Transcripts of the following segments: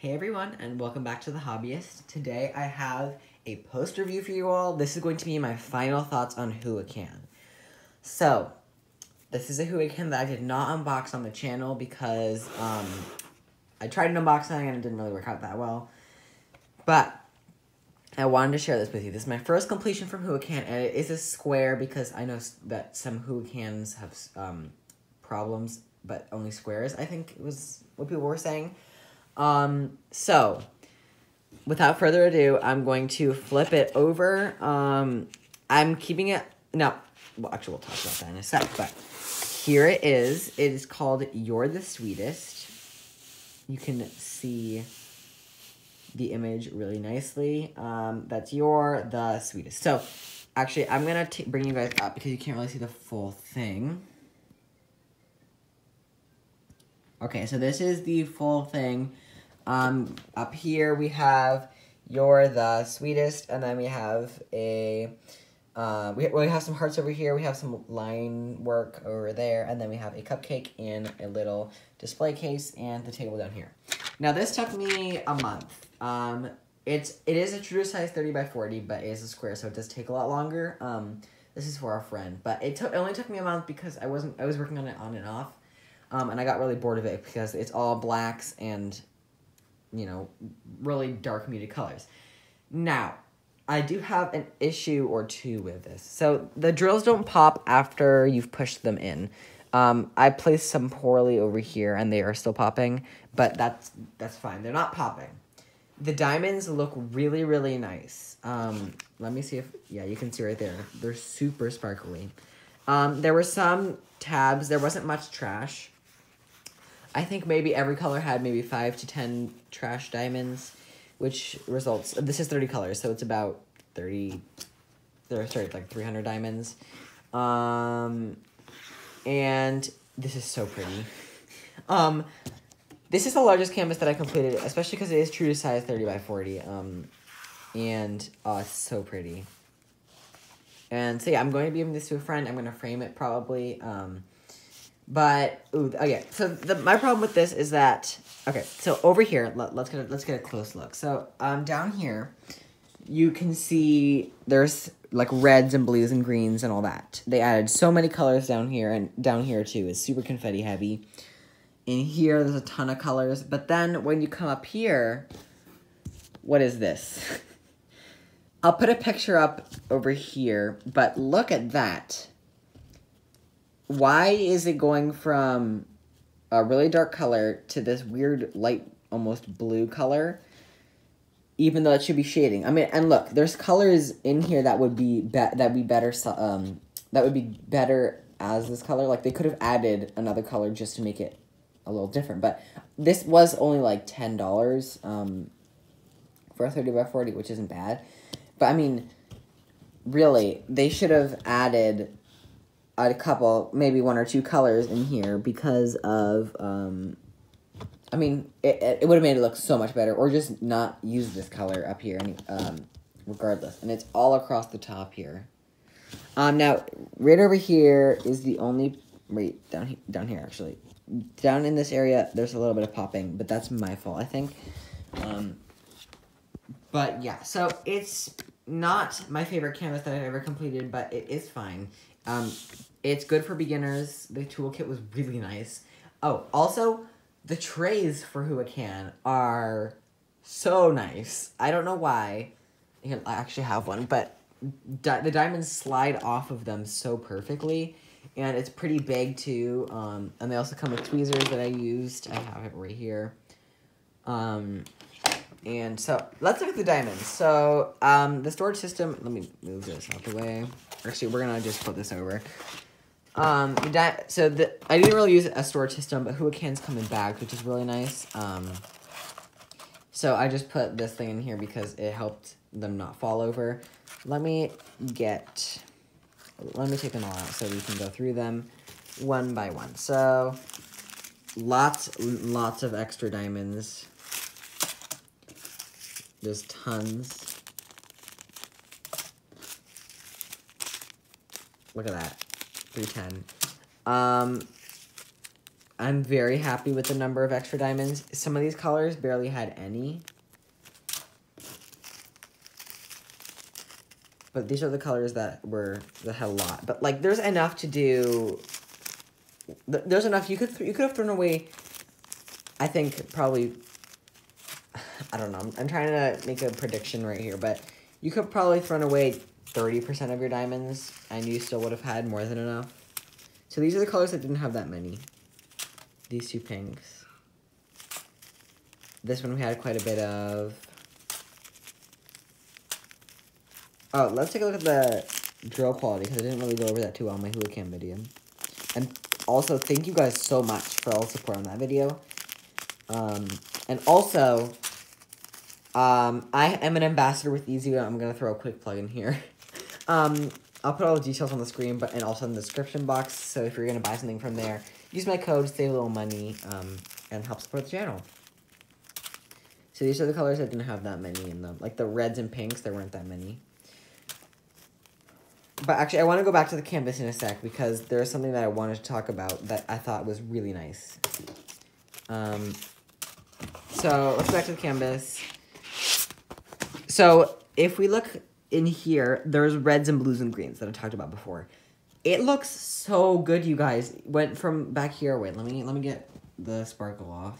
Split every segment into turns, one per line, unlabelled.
Hey everyone, and welcome back to The Hobbyist. Today I have a post review for you all. This is going to be my final thoughts on Huacan. So, this is a Huacan that I did not unbox on the channel because um, I tried an unboxing and it didn't really work out that well. But, I wanted to share this with you. This is my first completion from Huacan, and it is a square because I know that some Huacans have um, problems, but only squares, I think it was what people were saying. Um, so, without further ado, I'm going to flip it over. Um, I'm keeping it, no, well, actually, we'll talk about that in a sec, but here it is. It is called You're the Sweetest. You can see the image really nicely. Um, that's You're the Sweetest. So, actually, I'm going to bring you guys up because you can't really see the full thing. Okay, so this is the full thing. Um, up here we have You're the Sweetest, and then we have a, uh, we, we have some hearts over here, we have some line work over there, and then we have a cupcake in a little display case and the table down here. Now this took me a month. Um, it's, it is a true size 30 by 40, but it is a square, so it does take a lot longer. Um, this is for our friend, but it, took, it only took me a month because I wasn't, I was working on it on and off. Um, and I got really bored of it because it's all blacks and you know, really dark muted colors. Now, I do have an issue or two with this. So the drills don't pop after you've pushed them in. Um, I placed some poorly over here and they are still popping, but that's that's fine. They're not popping. The diamonds look really, really nice. Um, let me see if, yeah, you can see right there. They're super sparkly. Um, there were some tabs. There wasn't much trash. I think maybe every color had maybe five to ten trash diamonds, which results. This is thirty colors, so it's about thirty. There, sorry, like three hundred diamonds, um, and this is so pretty. Um, this is the largest canvas that I completed, especially because it is true to size thirty by forty. Um, and oh, it's so pretty. And so yeah, I'm going to be giving this to a friend. I'm going to frame it probably. Um, but ooh, okay. So the my problem with this is that okay. So over here, let, us get a, let's get a close look. So um down here, you can see there's like reds and blues and greens and all that. They added so many colors down here and down here too is super confetti heavy. In here, there's a ton of colors. But then when you come up here, what is this? I'll put a picture up over here, but look at that why is it going from a really dark color to this weird light almost blue color even though it should be shading? I mean and look there's colors in here that would be, be that be better um that would be better as this color. Like they could have added another color just to make it a little different but this was only like ten dollars um for a 30 by 40 which isn't bad. But i mean really they should have added a couple, maybe one or two colors in here because of, um, I mean, it, it would have made it look so much better, or just not use this color up here, um, regardless. And it's all across the top here. Um, now, right over here is the only, right, down, he, down here, actually. Down in this area, there's a little bit of popping, but that's my fault, I think. Um, but, yeah, so it's not my favorite canvas that I've ever completed, but it is fine. Um, it's good for beginners. The toolkit was really nice. Oh, also, the trays for Huacan are so nice. I don't know why. I actually have one, but di the diamonds slide off of them so perfectly. And it's pretty big, too. Um, and they also come with tweezers that I used. I have it right here. Um, and so, let's look at the diamonds. So, um, the storage system, let me move this out of the way. Actually, we're to just put this over. Um, that, so the, I didn't really use a storage system, but Huacans come in bags, which is really nice. Um, so I just put this thing in here because it helped them not fall over. Let me get, let me take them all out so we can go through them one by one. So, lots, lots of extra diamonds. There's tons. Look at that. 310. Um, I'm very happy with the number of extra diamonds. Some of these colors barely had any. But these are the colors that were that had a lot. But like, there's enough to do. There's enough. You could you could have thrown away. I think probably. I don't know. I'm, I'm trying to make a prediction right here, but you could probably thrown away thirty percent of your diamonds, and you still would have had more than enough. So these are the colors that didn't have that many. These two pinks. This one we had quite a bit of. Oh, let's take a look at the drill quality because I didn't really go over that too well in my Huacan video. And also, thank you guys so much for all the support on that video. Um, and also, um, I am an ambassador with Easy. I'm going to throw a quick plug in here. um, I'll put all the details on the screen, but and also in the description box. So if you're to buy something from there, use my code, save a little money, um, and help support the channel. So these are the colors that didn't have that many in them. Like the reds and pinks, there weren't that many. But actually, I want to go back to the canvas in a sec because there's something that I wanted to talk about that I thought was really nice. Um, so let's go back to the canvas. So if we look in here, there's reds and blues and greens that I talked about before. It looks so good, you guys. Went from back here. Wait, let me let me get the sparkle off.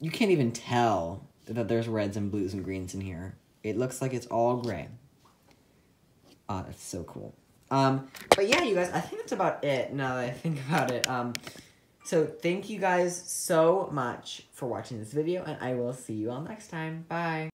You can't even tell that there's reds and blues and greens in here. It looks like it's all gray. Oh, that's so cool. Um, but yeah, you guys, I think that's about it now that I think about it. Um, so thank you guys so much for watching this video, and I will see you all next time. Bye.